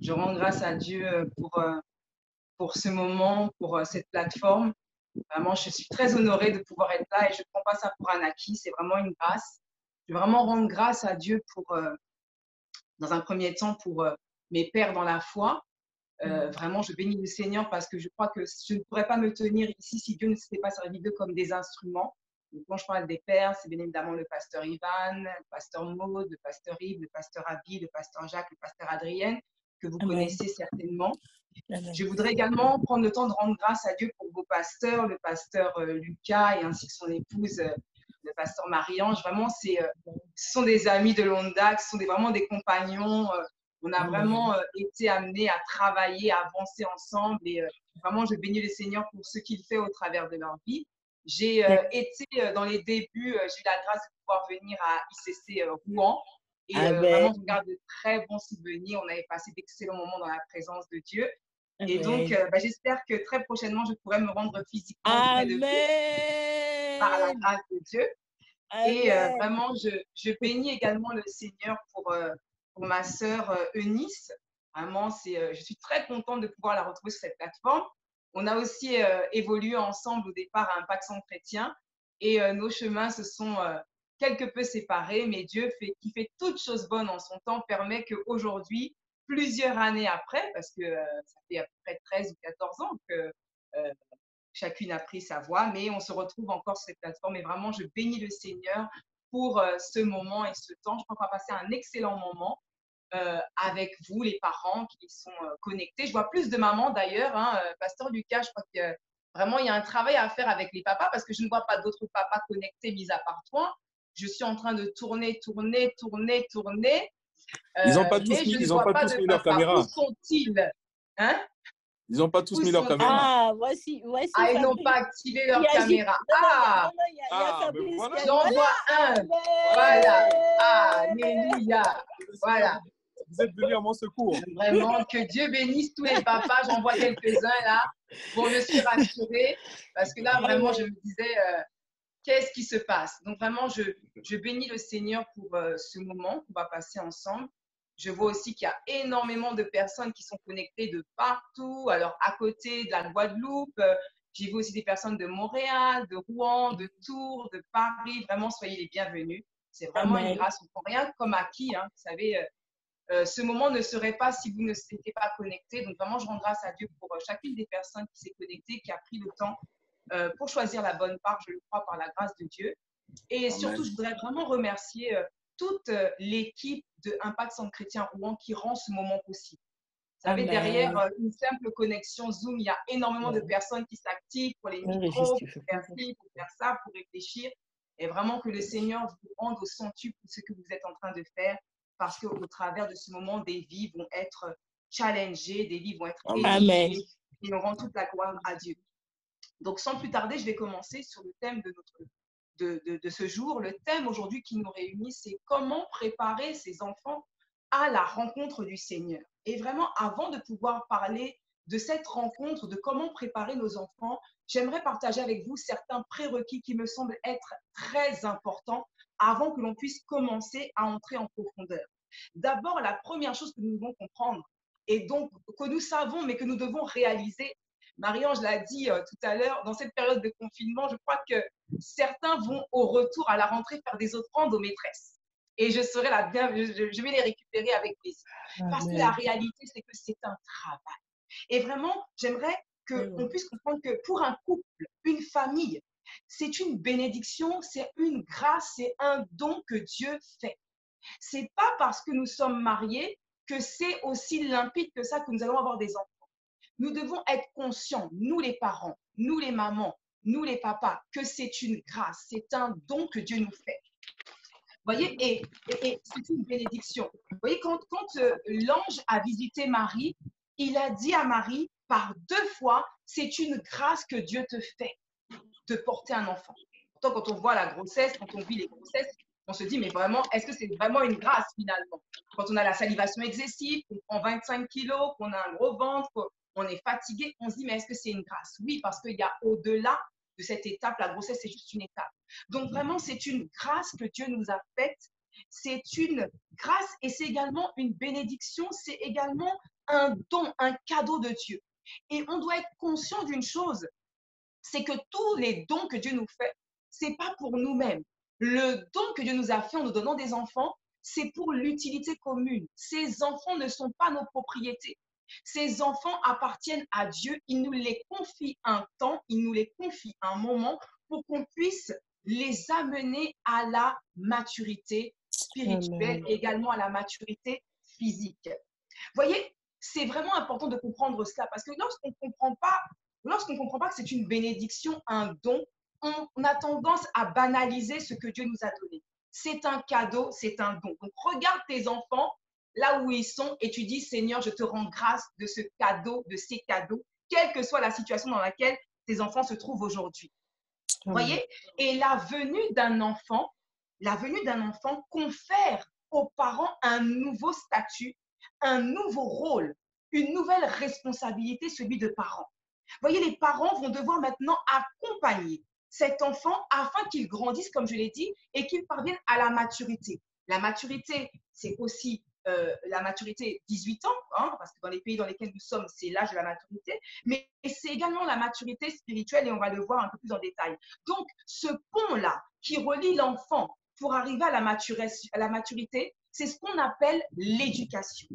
Je, rends grâce à Dieu euh, pour, euh, pour ce moment, pour euh, cette plateforme. Vraiment, je suis très honorée de pouvoir être là et je ne prends pas ça pour un acquis, c'est vraiment une grâce. Je veux vraiment rendre grâce à Dieu pour, dans un premier temps, pour mes pères dans la foi. Mm. vraiment, je bénis le Seigneur parce que je crois que je ne pourrais pas me tenir ici si Dieu ne s'était pas servi d'eux comme des instruments. Donc, quand je parle des pères, c'est bien évidemment le pasteur Ivan, le pasteur Maud, le pasteur Yves, le pasteur Abi, le pasteur Jacques, le pasteur Adrienne, que vous connaissez certainement. Je voudrais également prendre le temps de rendre grâce à Dieu pour vos pasteurs, le pasteur euh, Lucas et ainsi que son épouse, euh, le pasteur Marie-Ange. Vraiment, c'est, euh, ce sont des amis de l'ONDAC, ce sont des, vraiment des compagnons. on a vraiment été amenés à travailler, à avancer ensemble. Et vraiment, je bénis le Seigneur pour ce qu'il fait au travers de leur vie. J'ai euh, été euh, dans les débuts, euh, j'ai eu la grâce de pouvoir venir à ICC Rouen. Et ah ben. vraiment, je garde de très bons souvenirs. On avait passé d'excellents moments dans la présence de Dieu. Ah et donc, ben. bah, j'espère que très prochainement, je pourrai me rendre physiquement Amen. par la grâce de Dieu. Et vraiment, je, je, bénis également le Seigneur pour, pour ma sœur Eunice. Vraiment, je suis très contente de pouvoir la retrouver sur cette plateforme. On a aussi euh, évolué ensemble au départ à Impact Centre Chrétien et euh, nos chemins se sont euh, quelque peu séparés, mais Dieu fait, qui fait toutes choses bonnes en son temps permet qu'aujourd'hui, plusieurs années après, parce que ça fait à peu près 13 ou 14 ans que chacune a pris sa voie, mais on se retrouve encore sur cette plateforme et vraiment, je bénis le Seigneur pour ce moment et ce temps. Je crois qu'on va passer un excellent moment. Euh, avec vous, les parents qui sont euh, connectés. Je vois plus de mamans d'ailleurs. Hein, euh, Pasteur Lucas, je crois que vraiment il y a un travail à faire avec les papas parce que je ne vois pas d'autres papas connectés mis à part toi. Je suis en train de tourner, tourner, tourner, tourner. Ils n'ont pas tous mis, ils ont pas tous mis leur caméra. Où sont-ils hein? Ils n'ont pas tous mis leur caméra. Ah, voici, voici. Ah, ils n'ont pas activé leur caméra. Ah, j'en vois un. Voilà. Alléluia. Voilà vous êtes venus à mon secours. Vraiment, que Dieu bénisse tous les papas. J'en vois quelques-uns là. Bon, je suis rassurée parce que là, vraiment, je me disais, euh, qu'est-ce qui se passe? Donc, vraiment, je, je bénis le Seigneur pour euh, ce moment qu'on va passer ensemble. Je vois aussi qu'il y a énormément de personnes qui sont connectées de partout. Alors, à côté de la Guadeloupe, euh, j'ai vu aussi des personnes de Montréal, de Rouen, de Tours, de Paris. Vraiment, soyez les bienvenus. C'est vraiment une grâce. On prend rien comme acquis. Hein. Vous savez, euh, ce moment ne serait pas si vous ne s'étiez pas connecté. Donc vraiment, je rends grâce à Dieu pour euh, chacune des personnes qui s'est connectée, qui a pris le temps euh, pour choisir la bonne part, je le crois, par la grâce de Dieu. Et surtout, je voudrais vraiment remercier toute l'équipe de Impact Centre Chrétien Rouen qui rend ce moment possible. Vous savez, derrière une simple connexion Zoom, il y a énormément de personnes qui s'activent pour les micros, pour faire ci, pour faire ça, pour réfléchir. Et vraiment que le Seigneur vous rende au centuple pour ce que vous êtes en train de faire parce qu'au travers de ce moment, des vies vont être challengées, des vies vont être Amen. et on rend toute la gloire à Dieu. Donc, sans plus tarder, je vais commencer sur le thème de, notre, de, de, ce jour. Le thème aujourd'hui qui nous réunit, c'est comment préparer ses enfants à la rencontre du Seigneur. Et vraiment, avant de pouvoir parler de cette rencontre, de comment préparer nos enfants, j'aimerais partager avec vous certains prérequis qui me semblent être très importants avant que l'on puisse commencer à entrer en profondeur. D'abord, la première chose que nous devons comprendre, et donc que nous savons, mais que nous devons réaliser, Marie-Ange l'a dit euh, tout à l'heure, dans cette période de confinement, je crois que certains vont au retour à la rentrée faire des offrandes aux maîtresses. Et je serai là bien, je, vais les récupérer avec plaisir. Parce que la réalité, c'est que c'est un travail. Et vraiment, j'aimerais qu'on puisse comprendre que pour un couple, une famille, c'est une bénédiction, c'est une grâce, c'est un don que Dieu fait. C'est pas parce que nous sommes mariés que c'est aussi limpide que ça que nous allons avoir des enfants. Nous devons être conscients, nous les parents, nous les mamans, nous les papas, que c'est une grâce, c'est un don que Dieu nous fait. Voyez, et, c'est une bénédiction. Vous voyez, quand, quand euh, l'ange a visité Marie, il a dit à Marie par deux fois, c'est une grâce que Dieu te fait de porter un enfant. Pourtant, quand on voit la grossesse, quand on vit les grossesses, on se dit, mais vraiment, est-ce que c'est vraiment une grâce finalement? Quand on a la salivation excessive, qu'on prend 25 kilos, qu'on a un gros ventre, qu'on est fatigué, on se dit, mais est-ce que c'est une grâce? Oui, parce qu'il y a au-delà de cette étape, la grossesse, c'est juste une étape. Donc vraiment, c'est une grâce que Dieu nous a faite c'est une grâce et c'est également une bénédiction, c'est également un don, un cadeau de Dieu. Et on doit être conscient d'une chose, c'est que tous les dons que Dieu nous fait, c'est pas pour nous-mêmes. Le don que Dieu nous a fait en nous donnant des enfants, c'est pour l'utilité commune. Ces enfants ne sont pas nos propriétés. Ces enfants appartiennent à Dieu. Il nous les confie un temps, il nous les confie un moment pour qu'on puisse les amener à la maturité spirituelle et également à la maturité physique. Voyez, c'est vraiment important de comprendre cela parce que lorsqu'on ne comprend pas, lorsqu'on comprend pas que c'est une bénédiction, un don, on a tendance à banaliser ce que Dieu nous a donné. C'est un cadeau, c'est un don. Donc regarde tes enfants là où ils sont et tu dis Seigneur, je te rends grâce de ce cadeau, de ces cadeaux, quelle que soit la situation dans laquelle tes enfants se trouvent aujourd'hui. Vous voyez? Et la venue d'un enfant, la venue d'un enfant confère aux parents un nouveau statut, un nouveau rôle, une nouvelle responsabilité, celui de parent. Voyez, les parents vont devoir maintenant accompagner cet enfant afin qu'il grandisse, comme je l'ai dit, et qu'il parvienne à la maturité. La maturité, c'est aussi euh, la maturité 18 ans, hein, parce que dans les pays dans lesquels nous sommes, c'est l'âge de la maturité, mais c'est également la maturité spirituelle et on va le voir un peu plus en détail. Donc, ce pont-là qui relie l'enfant pour arriver à la maturité, c'est ce qu'on appelle l'éducation.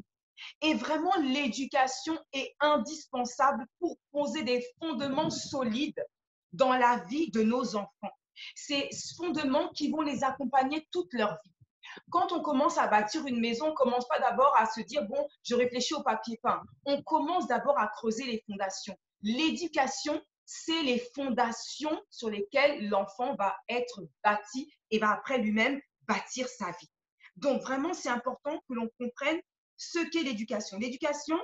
Et vraiment, l'éducation est indispensable pour poser des fondements solides dans la vie de nos enfants. Ces fondements qui vont les accompagner toute leur vie. Quand on commence à bâtir une maison, on ne commence pas d'abord à se dire, bon, je réfléchis au papier peint. On commence d'abord à creuser les fondations. L'éducation, c'est les fondations sur lesquelles l'enfant va être bâti et va après lui-même bâtir sa vie. Donc, vraiment, c'est important que l'on comprenne ce qu'est l'éducation. L'éducation,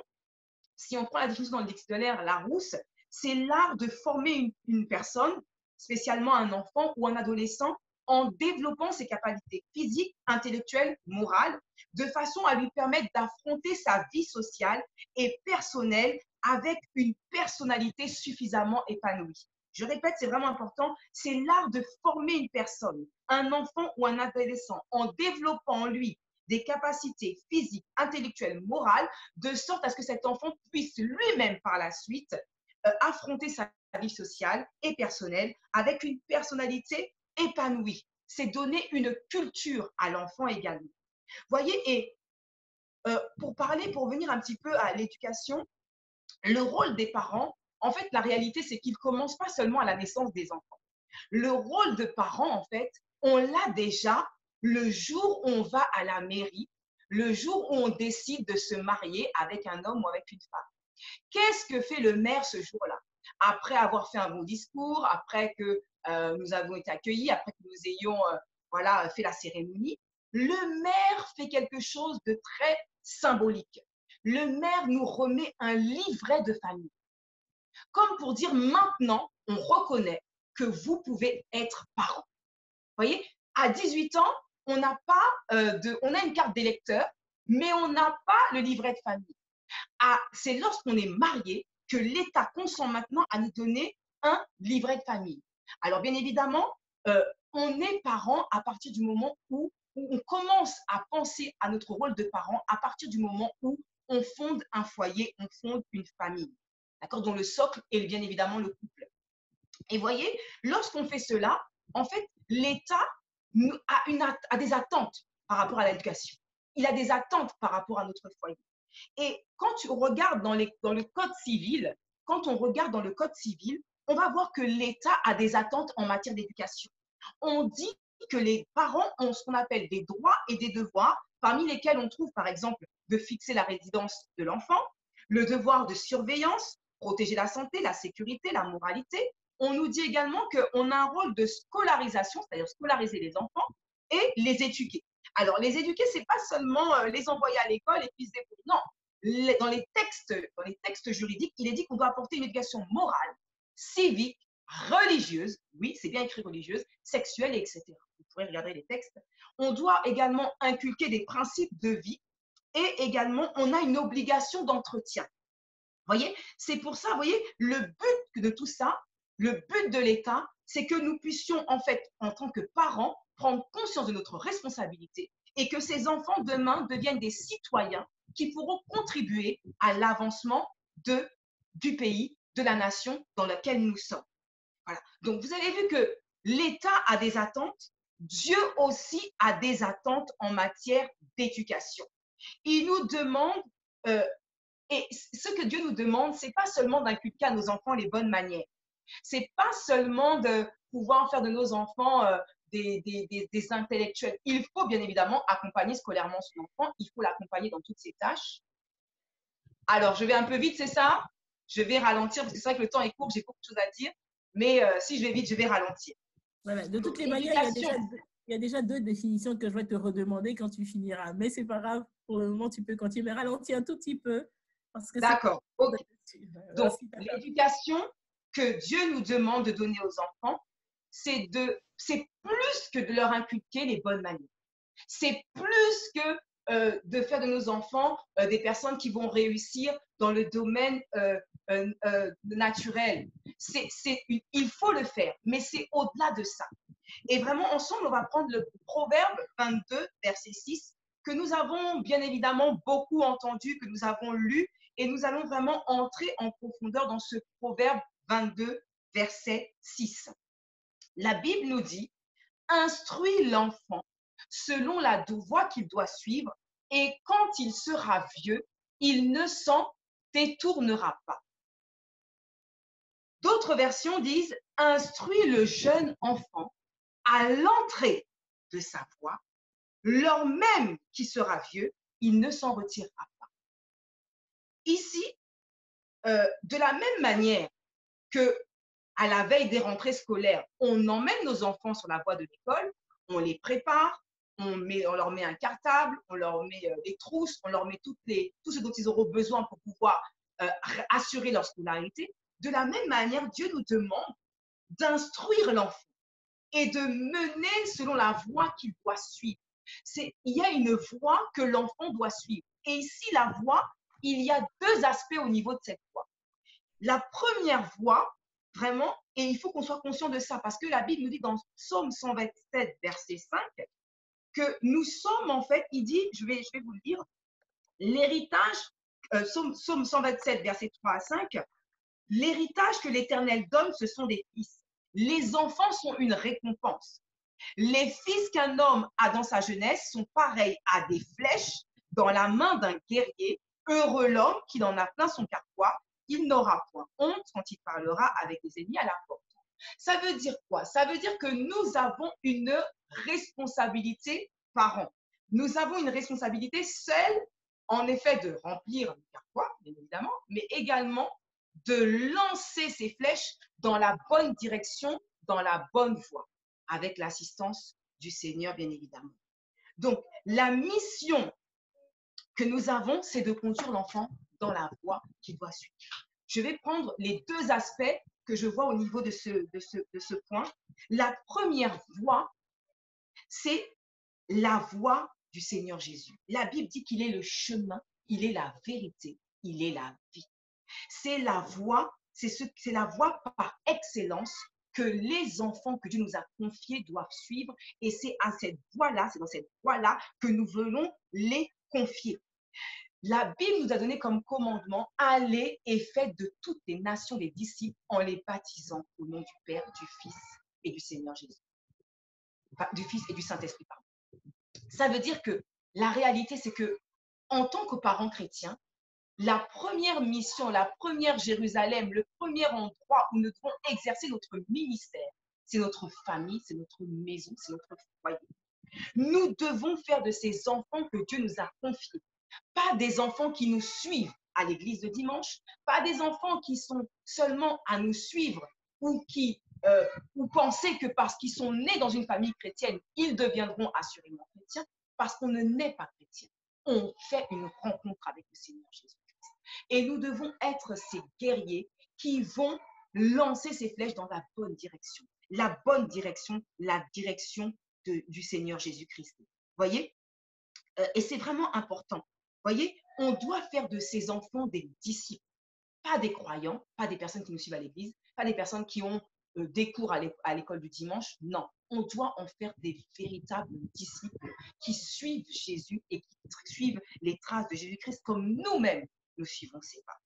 si on prend la définition dans le dictionnaire Larousse, c'est l'art de former une, personne, spécialement un enfant ou un adolescent, en développant ses capacités physiques, intellectuelles, morales, de façon à lui permettre d'affronter sa vie sociale et personnelle avec une personnalité suffisamment épanouie. Je répète, c'est vraiment important, c'est l'art de former une personne, un enfant ou un adolescent, en développant en lui des capacités physiques, intellectuelles, morales, de sorte à ce que cet enfant puisse lui-même par la suite euh, affronter sa vie sociale et personnelle avec une personnalité épanouie. C'est donner une culture à l'enfant également. Voyez, et euh, pour parler, pour venir un petit peu à l'éducation, le rôle des parents, en fait, la réalité, c'est qu'il commence pas seulement à la naissance des enfants. Le rôle de parents, en fait, on l'a déjà le jour où on va à la mairie, le jour où on décide de se marier avec un homme ou avec une femme. Qu'est-ce que fait le maire ce jour-là? Après avoir fait un bon discours, après que euh, nous avons été accueillis, après que nous ayons euh, voilà, fait la cérémonie, le maire fait quelque chose de très symbolique. Le maire nous remet un livret de famille. Comme pour dire maintenant, on reconnaît que vous pouvez être parent. Vous voyez, à 18 ans, on n'a pas euh, de, on a une carte d'électeur, mais on n'a pas le livret de famille c'est lorsqu'on est marié que l'État consent maintenant à nous donner un livret de famille. Alors, bien évidemment, euh, on est parent à partir du moment où, on commence à penser à notre rôle de parent, à partir du moment où on fonde un foyer, on fonde une famille, d'accord, dont le socle est bien évidemment le couple. Et voyez, lorsqu'on fait cela, en fait, l'État a, des attentes par rapport à l'éducation. Il a des attentes par rapport à notre foyer. Et quand tu regardes dans, dans le Code civil, quand on regarde dans le Code civil, on va voir que l'État a des attentes en matière d'éducation. On dit que les parents ont ce qu'on appelle des droits et des devoirs, parmi lesquels on trouve par exemple de fixer la résidence de l'enfant, le devoir de surveillance, protéger la santé, la sécurité, la moralité. On nous dit également qu'on a un rôle de scolarisation, c'est-à-dire scolariser les enfants et les éduquer. Alors, les éduquer, c'est pas seulement euh, les envoyer à l'école et puis se débrouiller. Non, dans les textes, dans les textes juridiques, il est dit qu'on doit apporter une éducation morale, civique, religieuse, oui, c'est bien écrit religieuse, sexuelle, etc. Vous pourrez regarder les textes. On doit également inculquer des principes de vie et également, on a une obligation d'entretien. Voyez, c'est pour ça, voyez, le but de tout ça, le but de l'État, c'est que nous puissions, en fait, en tant que parents, prendre conscience de notre responsabilité et que ces enfants demain deviennent des citoyens qui pourront contribuer à l'avancement de, du pays, de la nation dans laquelle nous sommes. Voilà. Donc, vous avez vu que l'État a des attentes, Dieu aussi a des attentes en matière d'éducation. Il nous demande, euh, et ce que Dieu nous demande, c'est pas seulement d'inculquer à nos enfants les bonnes manières. C'est pas seulement de pouvoir faire de nos enfants euh, des, des, des, intellectuels. Il faut bien évidemment accompagner scolairement son enfant. Il faut l'accompagner dans toutes ses tâches. Alors, je vais un peu vite, c'est ça? Je vais ralentir parce que c'est vrai que le temps est court, j'ai beaucoup de choses à dire. Mais euh, si je vais vite, je vais ralentir. Voilà. De toutes les manières, il y, a déjà, il y, a déjà, deux définitions que je vais te redemander quand tu finiras. Mais c'est pas grave, pour le moment, tu peux continuer. Mais ralentir un tout petit peu. D'accord. Donc, l'éducation que Dieu nous demande de donner aux enfants, c'est de, c'est plus que de leur inculquer les bonnes manières. C'est plus que euh, de faire de nos enfants euh, des personnes qui vont réussir dans le domaine euh, naturel. C'est, c'est, il faut le faire, mais c'est au-delà de ça. Et vraiment, ensemble, on va prendre le proverbe 22, verset 6, que nous avons bien évidemment beaucoup entendu, que nous avons lu, et nous allons vraiment entrer en profondeur dans ce proverbe 22, verset 6. La Bible nous dit, instruis l'enfant selon la voie qu'il doit suivre, et quand il sera vieux, il ne s'en détournera pas. D'autres versions disent, instruis le jeune enfant à l'entrée de sa voie, lors même qu'il sera vieux, il ne s'en retirera pas. Ici, euh, de la même manière que à la veille des rentrées scolaires, on emmène nos enfants sur la voie de l'école, on les prépare, on, leur met un cartable, on leur met euh, des trousses, on leur met tout ce dont ils auront besoin pour pouvoir euh, assurer leur scolarité. De la même manière, Dieu nous demande d'instruire l'enfant et de mener selon la voie qu'il doit suivre. Il y a une voie que l'enfant doit suivre. Et ici, la voie, il y a deux aspects au niveau de cette voie. La première voie, vraiment, et il faut qu'on soit conscient de ça, parce que la Bible nous dit dans Psaume 127, verset 5, que nous sommes en fait, il dit, je vais, vous le dire, l'héritage, euh, Psaume, 127, verset 3 à 5, l'héritage que l'Éternel donne, ce sont des fils. Les enfants sont une récompense. Les fils qu'un homme a dans sa jeunesse sont pareils à des flèches dans la main d'un guerrier. Heureux l'homme qui en a plein son carquois il n'aura point honte quand il parlera avec les ennemis à la porte. Ça veut dire quoi? Ça veut dire que nous avons une responsabilité parents. Nous avons une responsabilité seule, en effet, de remplir bien évidemment, mais également de lancer ces flèches dans la bonne direction, dans la bonne voie, avec l'assistance du Seigneur, bien évidemment. Donc, la mission que nous avons, c'est de conduire l'enfant dans la voie qu'il doit suivre. Je vais prendre les deux aspects que je vois au niveau de ce, point. La première voie, c'est la voie du Seigneur Jésus. La Bible dit qu'il est le chemin, il est la vérité, il est la vie. C'est la voie, c'est ce, la voie par excellence que les enfants que Dieu nous a confiés doivent suivre. Et c'est à cette voie-là, c'est dans cette voie-là que nous venons les confier. La Bible nous a donné comme commandement, allez et faites de toutes les nations des disciples en les baptisant au nom du Père, du Fils et du Seigneur Jésus. Du Fils et du Saint-Esprit. Ça veut dire que la réalité, c'est que en tant que parents chrétiens, la première mission, la première Jérusalem, le premier endroit où nous devons exercer notre ministère, c'est notre famille, c'est notre maison, c'est notre foyer. Nous devons faire de ces enfants que Dieu nous a confiés pas des enfants qui nous suivent à l'église de dimanche, pas des enfants qui sont seulement à nous suivre ou qui euh, ou penser que parce qu'ils sont nés dans une famille chrétienne, ils deviendront assurément chrétiens, parce qu'on ne naît pas chrétien. On fait une rencontre avec le Seigneur Jésus-Christ. Et nous devons être ces guerriers qui vont lancer ces flèches dans la bonne direction. La bonne direction, la direction du Seigneur Jésus-Christ. Voyez? Euh, Et c'est vraiment important voyez, on doit faire de ces enfants des disciples, pas des croyants, pas des personnes qui nous suivent à l'église, pas des personnes qui ont euh, des cours à l'école du dimanche. Non, on doit en faire des véritables disciples qui suivent Jésus et qui suivent les traces de Jésus-Christ comme nous-mêmes nous suivons ses pas.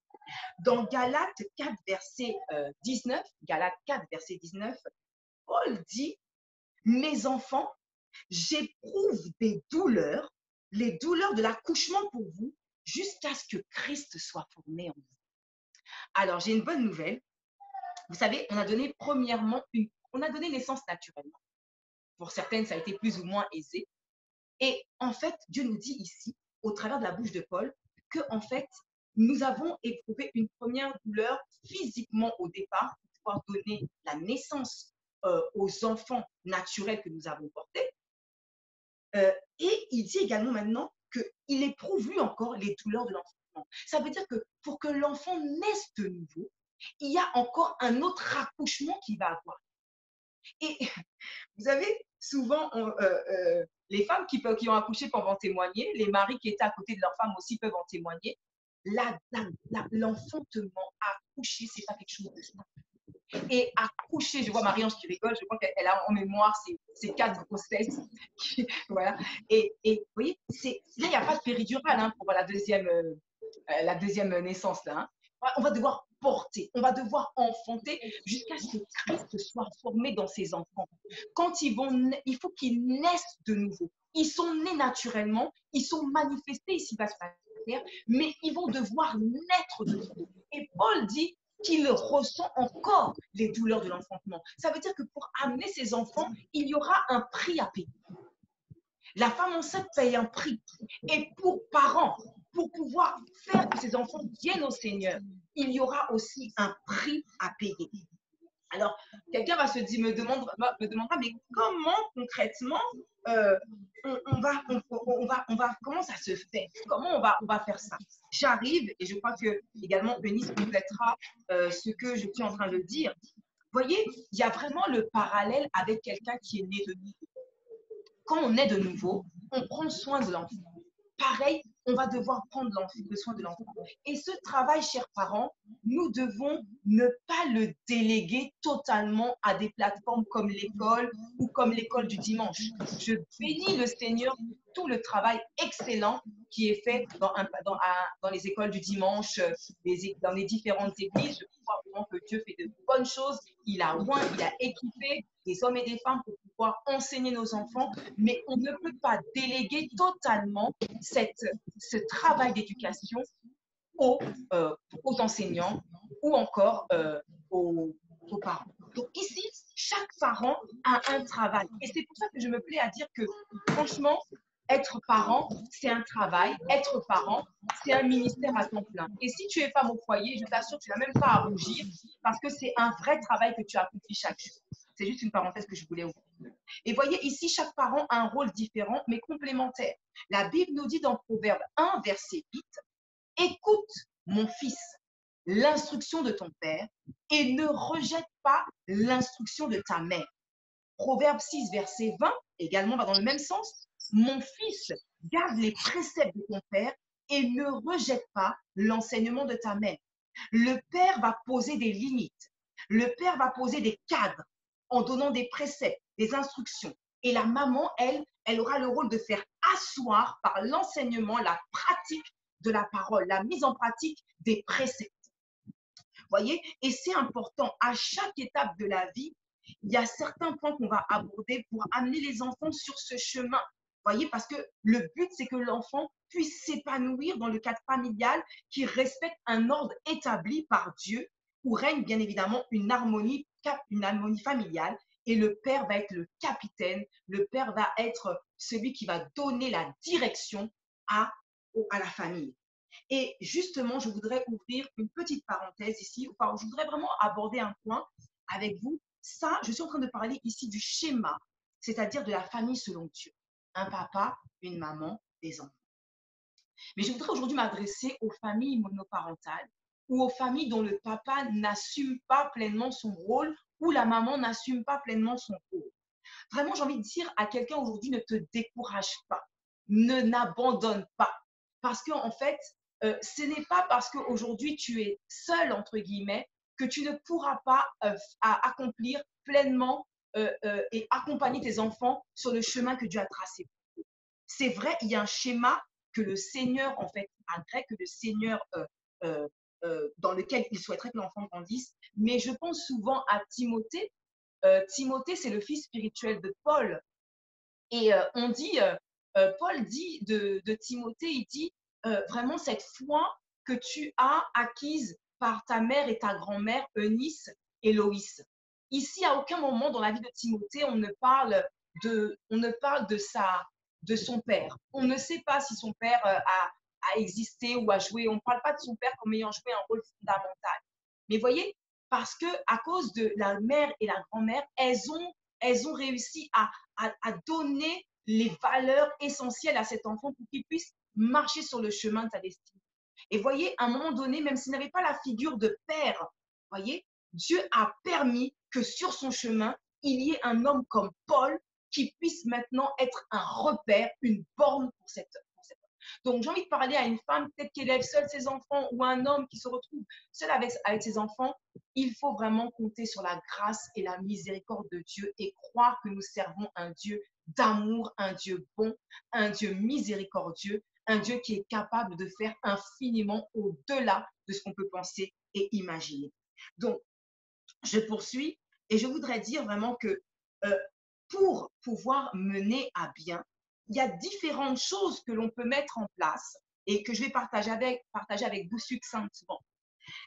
Dans Galates 4, verset 19, Galates 4, verset 19, Paul dit, mes enfants, j'éprouve des douleurs, les douleurs de l'accouchement pour vous, jusqu'à ce que Christ soit formé en vous. Alors, j'ai une bonne nouvelle. Vous savez, on a donné premièrement une, on a donné naissance naturellement. Pour certaines, ça a été plus ou moins aisé. Et en fait, Dieu nous dit ici, au travers de la bouche de Paul, que en fait, nous avons éprouvé une première douleur physiquement au départ pour pouvoir donner la naissance euh, aux enfants naturels que nous avons portés. Euh, et il dit également maintenant qu'il éprouve lui encore les douleurs de l'enfant. Ça veut dire que pour que l'enfant naisse de nouveau, il y a encore un autre accouchement qui va avoir. Et vous avez souvent, euh, les femmes qui, ont accouché peuvent en témoigner, les maris qui étaient à côté de leur femme aussi peuvent en témoigner. L'enfantement, accoucher, c'est pas quelque chose de simple et accoucher. Je vois Marie-Ange qui rigole, je crois qu'elle a en mémoire ces, quatre grossesses. voilà. Et, et vous voyez, là, il n'y a pas de péridurale hein, pour la deuxième, euh, la deuxième naissance. Là, hein. On va devoir porter, on va devoir enfanter jusqu'à ce que Christ soit formé dans ses enfants. Quand ils vont, il faut qu'ils naissent de nouveau. Ils sont nés naturellement, ils sont manifestés ici-bas sur la terre, mais ils vont devoir naître de nouveau. Et Paul dit, qu'il ressent encore les douleurs de l'enfantement. Ça veut dire que pour amener ses enfants, il y aura un prix à payer. La femme enceinte paye un prix. Et pour parents, pour pouvoir faire que ses enfants viennent au Seigneur, il y aura aussi un prix à payer. Alors, quelqu'un va se dire, me, demandera, me demandera, mais comment concrètement euh, on, va, on, va, on va, comment ça se fait? Comment on va, on va faire ça? J'arrive et je crois que également Eunice complétera euh, ce que je suis en train de dire. Vous voyez, il y a vraiment le parallèle avec quelqu'un qui est né de nouveau. Quand on est de nouveau, on prend soin de l'enfant. Pareil, on va devoir prendre le soin de l'enfant. Et ce travail, chers parents, nous devons ne pas le déléguer totalement à des plateformes comme l'école ou comme l'école du dimanche. Je bénis le Seigneur tout le travail excellent qui est fait dans les écoles du dimanche, dans les différentes églises. Je crois vraiment que Dieu fait de bonnes choses. Il a loin, il a équipé des hommes et des femmes pour pouvoir enseigner nos enfants, mais on ne peut pas déléguer totalement cette, ce travail d'éducation aux, euh, enseignants ou encore euh, aux, aux parents. Donc ici, chaque parent a un travail. Et c'est pour ça que je me plais à dire que, franchement, être parent, c'est un travail. Être parent, c'est un ministère à temps plein. Et si tu es femme au foyer, je t'assure, tu n'as même pas à rougir parce que c'est un vrai travail que tu accomplis chaque jour. C'est juste une parenthèse que je voulais ouvrir. Et voyez, ici, chaque parent a un rôle différent, mais complémentaire. La Bible nous dit dans Proverbe 1, verset 8, Écoute, mon fils, l'instruction de ton père et ne rejette pas l'instruction de ta mère. Proverbe 6, verset 20, également va dans le même sens. Mon fils, garde les préceptes de ton père et ne rejette pas l'enseignement de ta mère. Le père va poser des limites. Le père va poser des cadres en donnant des préceptes, des instructions. Et la maman, elle, elle aura le rôle de faire asseoir par l'enseignement la pratique de la parole, la mise en pratique des préceptes. Voyez Et c'est important, à chaque étape de la vie, il y a certains points qu'on va aborder pour amener les enfants sur ce chemin. Voyez, parce que le but, c'est que l'enfant puisse s'épanouir dans le cadre familial qui respecte un ordre établi par Dieu où règne bien évidemment une harmonie, familiale. Et le père va être le capitaine, le père va être celui qui va donner la direction à, à la famille. Et justement, je voudrais ouvrir une petite parenthèse ici. Enfin, je voudrais vraiment aborder un point avec vous. Ça, je suis en train de parler ici du schéma, c'est-à-dire de la famille selon Dieu. Un papa, une maman, des enfants. Mais je voudrais aujourd'hui m'adresser aux familles monoparentales ou aux familles dont le papa n'assume pas pleinement son rôle ou la maman n'assume pas pleinement son rôle. Vraiment, j'ai envie de dire à quelqu'un aujourd'hui, ne te décourage pas, ne n'abandonne pas. Parce qu'en en fait, euh, ce n'est pas parce qu'aujourd'hui tu es seul, entre guillemets, que tu ne pourras pas euh, accomplir pleinement et accompagner tes enfants sur le chemin que Dieu a tracé. C'est vrai, il y a un schéma que le Seigneur, en fait, grec, que le Seigneur, dans lequel il souhaiterait que l'enfant grandisse. Mais je pense souvent à Timothée. Timothée, c'est le fils spirituel de Paul. Et on dit, Paul dit de, Timothée, il dit vraiment cette foi que tu as acquise par ta mère et ta grand-mère, Eunice et Loïs. Ici, à aucun moment dans la vie de Timothée, on ne parle de, on ne parle de, sa, de son père. On ne sait pas si son père euh, a, a existé ou a joué. On ne parle pas de son père comme ayant joué un rôle fondamental. Mais voyez, parce que à cause de la mère et la grand-mère, elles ont, elles ont réussi à, à, à, donner les valeurs essentielles à cet enfant pour qu'il puisse marcher sur le chemin de sa destinée. Et voyez, à un moment donné, même s'il n'avait pas la figure de père, voyez, Dieu a permis que sur son chemin, il y ait un homme comme Paul qui puisse maintenant être un repère, une borne pour pour cette Donc, j'ai envie de parler à une femme, peut-être qui élève seule ses enfants, ou un homme qui se retrouve seul avec, ses enfants. Il faut vraiment compter sur la grâce et la miséricorde de Dieu et croire que nous servons un Dieu d'amour, un Dieu bon, un Dieu miséricordieux, un Dieu qui est capable de faire infiniment au-delà de ce qu'on peut penser et imaginer. Donc, je poursuis et je voudrais dire vraiment que euh, pour pouvoir mener à bien, il y a différentes choses que l'on peut mettre en place et que je vais partager avec, vous succinctement.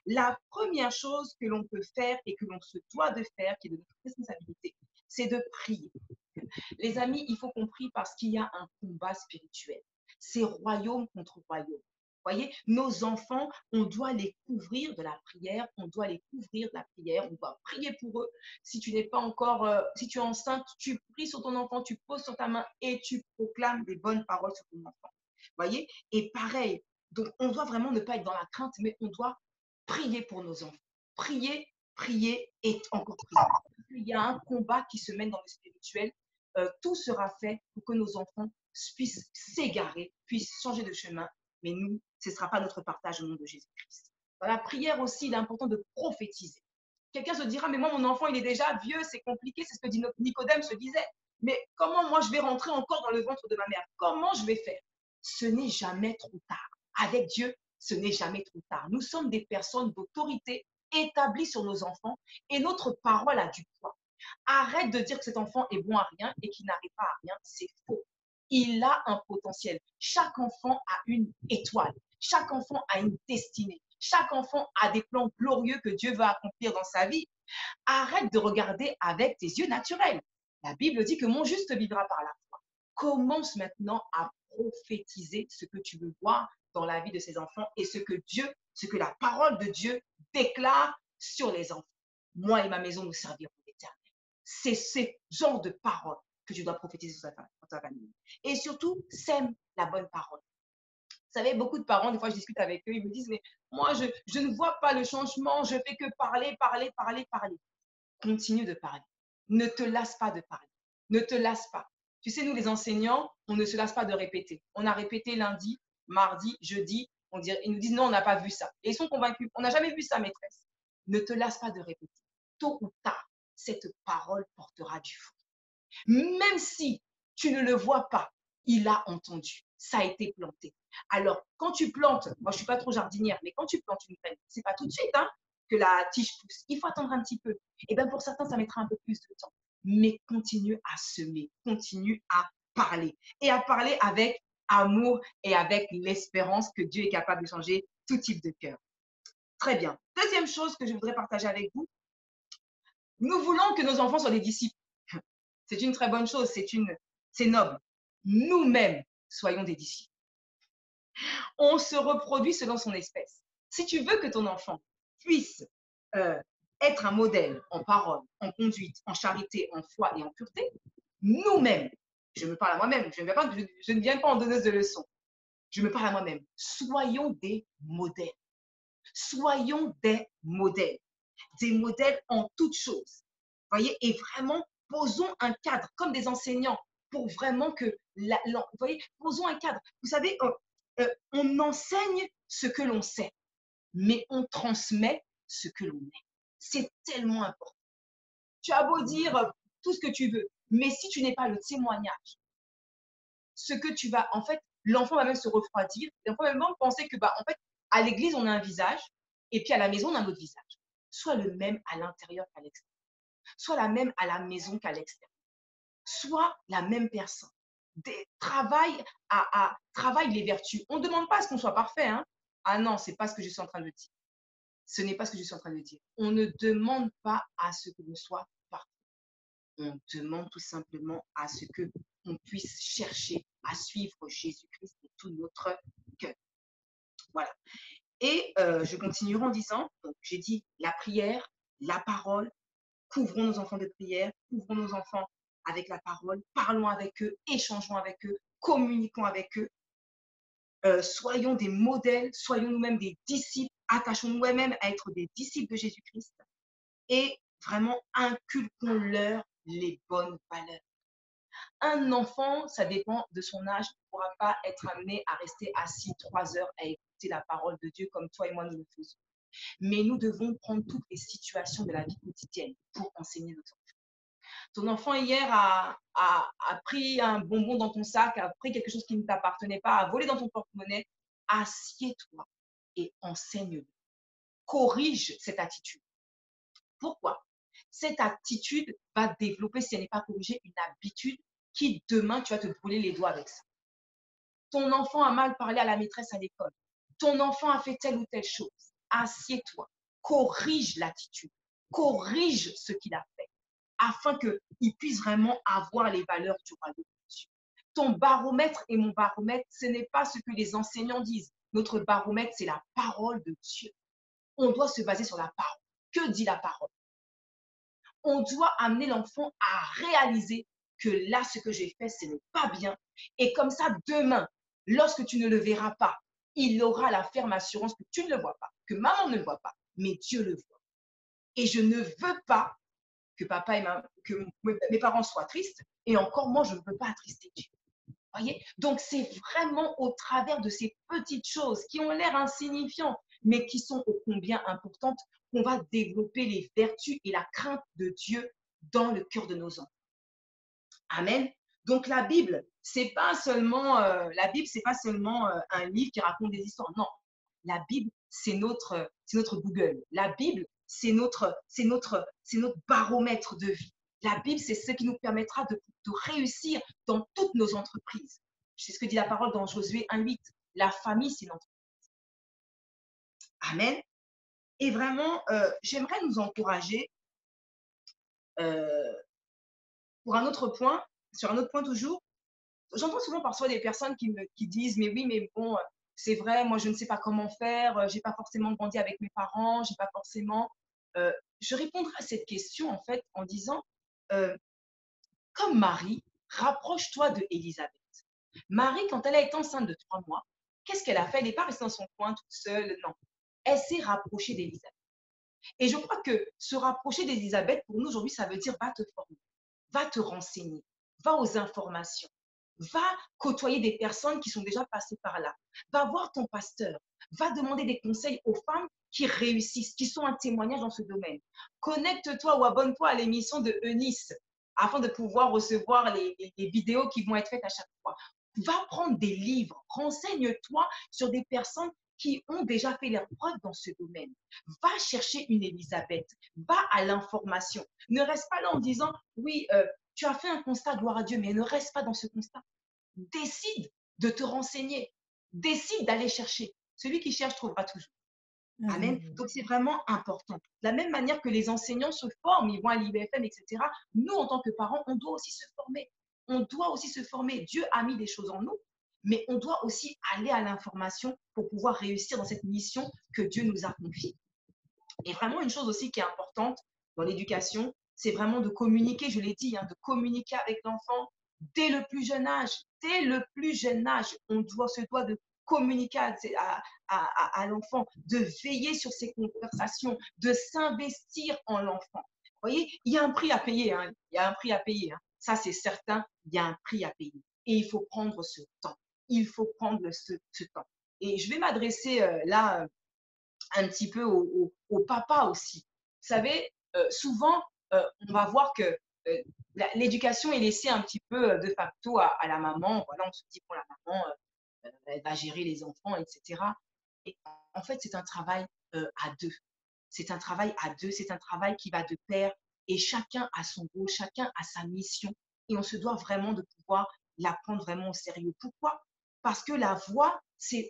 La première chose que l'on peut faire et que l'on se doit de faire, qui est de notre responsabilité, c'est de prier. Les amis, il faut compris parce qu'il y a un combat spirituel. C'est royaume contre royaume voyez, nos enfants, on doit les couvrir de la prière, on doit les couvrir de la prière, on doit prier pour eux. Si tu n'es pas encore, euh, si tu es enceinte, tu pries sur ton enfant, tu poses sur ta main et tu proclames des bonnes paroles sur ton enfant. voyez? Et pareil, donc on doit vraiment ne pas être dans la crainte, mais on doit prier pour nos enfants. Prier, prier et encore prier. Il y a un combat qui se mène dans le spirituel. Euh, tout sera fait pour que nos enfants puissent s'égarer, puissent changer de chemin mais nous, ce ne sera pas notre partage au nom de Jésus-Christ. Dans la prière aussi, il est important de prophétiser. Quelqu'un se dira, mais moi, mon enfant, il est déjà vieux, c'est compliqué, c'est ce que Nicodème se disait. Mais comment moi, je vais rentrer encore dans le ventre de ma mère? Comment je vais faire? Ce n'est jamais trop tard. Avec Dieu, ce n'est jamais trop tard. Nous sommes des personnes d'autorité établies sur nos enfants et notre parole a du poids. Arrête de dire que cet enfant est bon à rien et qu'il n'arrive pas à rien. C'est faux il a un potentiel. Chaque enfant a une étoile. Chaque enfant a une destinée. Chaque enfant a des plans glorieux que Dieu va accomplir dans sa vie. Arrête de regarder avec tes yeux naturels. La Bible dit que mon juste vivra par la foi. Commence maintenant à prophétiser ce que tu veux voir dans la vie de ces enfants et ce que Dieu, ce que la parole de Dieu déclare sur les enfants. Moi et ma maison, nous servirons l'éternel. C'est ce genre de parole que tu dois prophétiser sur ta, Et surtout, sème la bonne parole. Vous savez, beaucoup de parents, des fois, je discute avec eux, ils me disent, mais moi, je, je ne vois pas le changement, je fais que parler, parler, parler, parler. Continue de parler. Ne te lasse pas de parler. Ne te lasse pas. Tu sais, nous, les enseignants, on ne se lasse pas de répéter. On a répété lundi, mardi, jeudi. On dirait, ils nous disent non, on n'a pas vu ça. Et ils sont convaincus. On n'a jamais vu ça, maîtresse. Ne te lasse pas de répéter. Tôt ou tard, cette parole portera du fruit. Même si tu ne le vois pas, il a entendu. Ça a été planté. Alors, quand tu plantes, moi je ne suis pas trop jardinière, mais quand tu plantes une graine, ce n'est pas tout de suite hein, que la tige pousse. Il faut attendre un petit peu. Et bien pour certains, ça mettra un peu plus de temps. Mais continue à semer, continue à parler. Et à parler avec amour et avec l'espérance que Dieu est capable de changer tout type de cœur. Très bien. Deuxième chose que je voudrais partager avec vous. Nous voulons que nos enfants soient des disciples. C'est une très bonne chose, c'est une, c'est noble. Nous-mêmes soyons des disciples. On se reproduit selon son espèce. Si tu veux que ton enfant puisse euh, être un modèle en parole, en conduite, en charité, en foi et en pureté, nous-mêmes, je me parle à moi-même, je, ne viens pas en donneuse de leçons, je me parle à moi-même, soyons des modèles. Soyons des modèles. Des modèles en toutes choses. Voyez, et vraiment posons un cadre comme des enseignants pour vraiment que, la, vous voyez, posons un cadre. Vous savez, euh, euh, on enseigne ce que l'on sait, mais on transmet ce que l'on est. C'est tellement important. Tu as beau dire tout ce que tu veux. Mais si tu n'es pas le témoignage, ce que tu vas, en fait, l'enfant va même se refroidir. L'enfant va même penser que, bah, en fait, à l'église, on a un visage, et puis à la maison, on a un autre visage. Soit le même à l'intérieur qu'à l'extérieur. Soit la même à la maison qu'à l'extérieur. Soit la même personne. Travaille, à, travaille les vertus. On ne demande pas à ce qu'on soit parfait. Hein. Ah non, c'est pas ce que je suis en train de dire. Ce n'est pas ce que je suis en train de dire. On ne demande pas à ce que l'on soit parfait. On demande tout simplement à ce que on puisse chercher à suivre Jésus-Christ de tout notre cœur. Voilà. Et euh, je continuerai en disant, j'ai dit la prière, la parole, couvrons nos enfants de prière, couvrons nos enfants avec la parole, parlons avec eux, échangeons avec eux, communiquons avec eux. Euh, soyons des modèles, soyons nous-mêmes des disciples, attachons nous-mêmes à être des disciples de Jésus-Christ et vraiment inculquons-leur les bonnes valeurs. Un enfant, ça dépend de son âge, ne pourra pas être amené à rester assis trois heures à écouter la parole de Dieu comme toi et moi nous le faisons. Mais nous devons prendre toutes les situations de la vie quotidienne pour enseigner nos enfants. Ton enfant hier a, pris un bonbon dans ton sac, a pris quelque chose qui ne t'appartenait pas, a volé dans ton porte-monnaie. Assieds-toi et enseigne-le. Corrige cette attitude. Pourquoi? Cette attitude va développer, si elle n'est pas corrigée, une habitude qui demain, tu vas te brûler les doigts avec ça. Ton enfant a mal parlé à la maîtresse à l'école. Ton enfant a fait telle ou telle chose. Assieds-toi, corrige l'attitude, corrige ce qu'il a fait, afin qu'il puisse vraiment avoir les valeurs du royaume de Dieu. Ton baromètre et mon baromètre, ce n'est pas ce que les enseignants disent. Notre baromètre, c'est la parole de Dieu. On doit se baser sur la parole. Que dit la parole? On doit amener l'enfant à réaliser que là, ce que j'ai fait, ce n'est pas bien. Et comme ça, demain, lorsque tu ne le verras pas, il aura la ferme assurance que tu ne le vois pas, que maman ne le voit pas, mais Dieu le voit. Et je ne veux pas que papa et que mes parents soient tristes, et encore moi, je ne veux pas attrister Dieu. Voyez? Donc, c'est vraiment au travers de ces petites choses qui ont l'air insignifiantes, mais qui sont ô combien importantes, qu'on va développer les vertus et la crainte de Dieu dans le cœur de nos enfants. Amen. Donc la Bible, c'est pas seulement euh, la Bible, c'est pas seulement euh, un livre qui raconte des histoires. Non, la Bible, c'est notre, c'est notre Google. La Bible, c'est notre, c'est notre, c'est notre baromètre de vie. La Bible, c'est ce qui nous permettra de, réussir dans toutes nos entreprises. C'est ce que dit la parole dans Josué 1.8. La famille, c'est l'entreprise. Amen. Et vraiment, euh, j'aimerais nous encourager pour un autre point, sur un autre point toujours, j'entends souvent parfois des personnes qui me qui disent mais oui mais bon c'est vrai moi je ne sais pas comment faire j'ai pas forcément grandi avec mes parents j'ai pas forcément euh, je répondrai à cette question en fait en disant euh, comme Marie rapproche-toi de Élisabeth. Marie quand elle a été enceinte de trois mois qu'est-ce qu'elle a fait? Elle n'est pas restée dans son coin toute seule non. Elle s'est rapprochée d'Élisabeth. Et je crois que se rapprocher d'Élisabeth pour nous aujourd'hui ça veut dire va te former va te renseigner, va aux informations, va côtoyer des personnes qui sont déjà passées par là, va voir ton pasteur, va demander des conseils aux femmes qui réussissent, qui sont un témoignage dans ce domaine. Connecte-toi ou abonne-toi à l'émission de Eunice afin de pouvoir recevoir les, vidéos qui vont être faites à chaque fois. Va prendre des livres, renseigne-toi sur des personnes qui ont déjà fait leurs preuves dans ce domaine. Va chercher une Elisabeth, va à l'information. Ne reste pas là en disant, oui, euh, tu as fait un constat, gloire à Dieu, mais ne reste pas dans ce constat. Décide de te renseigner, décide d'aller chercher. Celui qui cherche trouvera toujours. Amen. Donc, c'est vraiment important. De la même manière que les enseignants se forment, ils vont à l'IBFM, etc., nous, en tant que parents, on doit aussi se former. On doit aussi se former. Dieu a mis des choses en nous mais on doit aussi aller à l'information pour pouvoir réussir dans cette mission que Dieu nous a confiée. Et vraiment, une chose aussi qui est importante dans l'éducation, c'est vraiment de communiquer, je l'ai dit, hein, de communiquer avec l'enfant dès le plus jeune âge. Dès le plus jeune âge, on doit, se doit de communiquer à, à, l'enfant, de veiller sur ses conversations, de s'investir en l'enfant. Vous voyez, il y a un prix à payer. Hein. il y a un prix à payer. Hein. Ça, c'est certain, il y a un prix à payer. Et il faut prendre ce temps il faut prendre ce, temps. Et je vais m'adresser euh, là euh, un petit peu au, papa aussi. Vous savez, euh, souvent, on va voir que euh, l'éducation est laissée un petit peu euh, de facto à, la maman. Voilà, on se dit, bon, la maman, va gérer les enfants, etc. Et en fait, c'est un travail à deux. C'est un travail à deux, c'est un travail qui va de pair et chacun a son rôle, chacun a sa mission et on se doit vraiment de pouvoir la prendre vraiment au sérieux. Pourquoi? Parce que la voie, c'est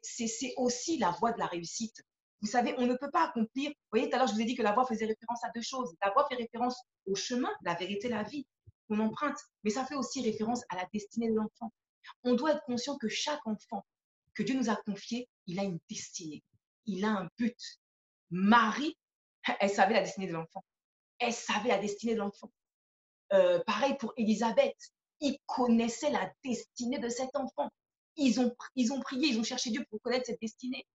aussi la voie de la réussite. Vous savez, on ne peut pas accomplir. Vous voyez, tout à l'heure, je vous ai dit que la voie faisait référence à deux choses. La voie fait référence au chemin, la vérité, la vie qu'on emprunte, mais ça fait aussi référence à la destinée de l'enfant. On doit être conscient que chaque enfant que Dieu nous a confié, il a une destinée, il a un but. Marie, elle savait la destinée de l'enfant. Elle savait la destinée de l'enfant. Euh, pareil pour Élisabeth, ils connaissaient la destinée de cet enfant. Ils ont, ils ont prié, ils ont cherché Dieu pour connaître cette destinée.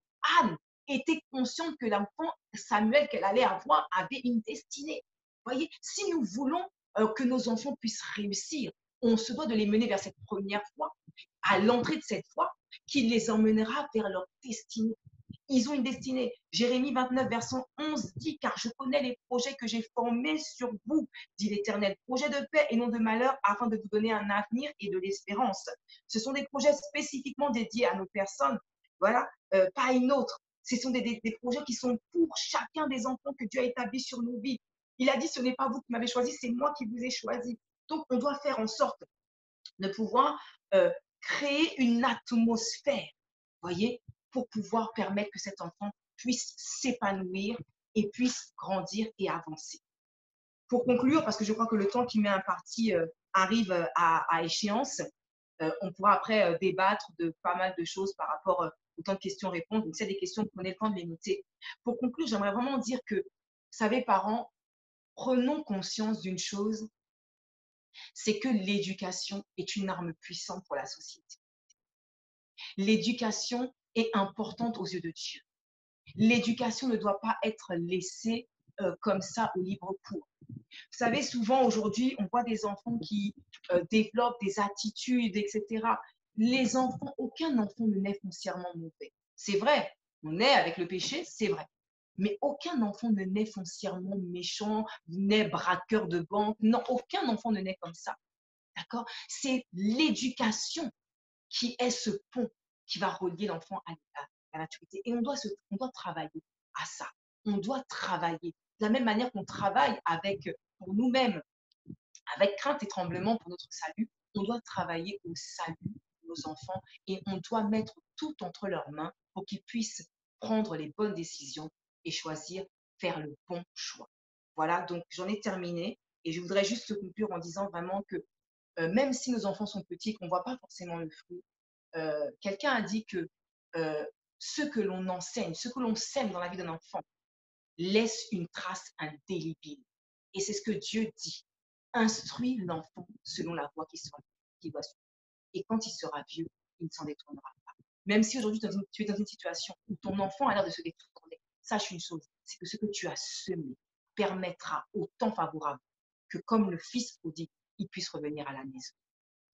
Anne, était consciente que l'enfant Samuel qu'elle allait avoir avait une destinée. Voyez, si nous voulons euh, que nos enfants puissent réussir, on se doit de les mener vers cette première foi, à l'entrée de cette foi, qui les emmènera vers leur destinée. Ils ont une destinée. Jérémie 29, verset 11 dit, car je connais les projets que j'ai formés sur vous, dit l'Éternel, projets de paix et non de malheur, afin de vous donner un avenir et de l'espérance. Ce sont des projets spécifiquement dédiés à nos personnes, voilà, euh, pas une autre. Ce sont des, projets qui sont pour chacun des enfants que Dieu a établis sur nos vies. Il a dit, ce n'est pas vous qui m'avez choisi, c'est moi qui vous ai choisi. Donc, on doit faire en sorte de pouvoir euh, créer une atmosphère, voyez, pour pouvoir permettre que cet enfant puisse s'épanouir et puisse grandir et avancer. Pour conclure, parce que je crois que le temps qui m'est imparti euh, arrive euh, à, échéance, on pourra après débattre de pas mal de choses par rapport autant de questions-réponses. Donc, c'est des questions, prenez le temps de les noter. Pour conclure, j'aimerais vraiment dire que, vous savez, parents, prenons conscience d'une chose, c'est que l'éducation est une arme puissante pour la société. L'éducation est importante aux yeux de Dieu. L'éducation ne doit pas être laissée euh, comme ça au libre cours. Vous savez, souvent aujourd'hui, on voit des enfants qui euh, développent des attitudes, etc les enfants, aucun enfant ne naît foncièrement mauvais. C'est vrai, on naît avec le péché, c'est vrai. Mais aucun enfant ne naît foncièrement méchant, naît braqueur de banque. Non, aucun enfant ne naît comme ça. D'accord? C'est l'éducation qui est ce pont qui va relier l'enfant à, la maturité. Et on doit, se, travailler à ça. On doit travailler. De la même manière qu'on travaille avec, pour nous-mêmes, avec crainte et tremblement pour notre salut, on doit travailler au salut enfants et on doit mettre tout entre leurs mains pour qu'ils puissent prendre les bonnes décisions et choisir, faire le bon choix. Voilà, donc j'en ai terminé et je voudrais juste conclure en disant vraiment que euh, même si nos enfants sont petits, qu'on ne voit pas forcément le fruit, euh, quelqu'un a dit que euh, ce que l'on enseigne, ce que l'on sème dans la vie d'un enfant, laisse une trace indélébile. Et c'est ce que Dieu dit. Instruis l'enfant selon la voie qui, soit, qui doit suivre. Et quand il sera vieux, il ne s'en détournera pas. Même si aujourd'hui tu es dans une situation où ton enfant a l'air de se détourner, sache une chose, c'est que ce que tu as semé permettra au temps favorable que comme le Fils dit, il puisse revenir à la maison.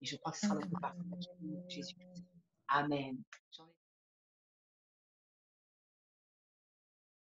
Et je crois que ce sera notre partie. Jésus. Amen.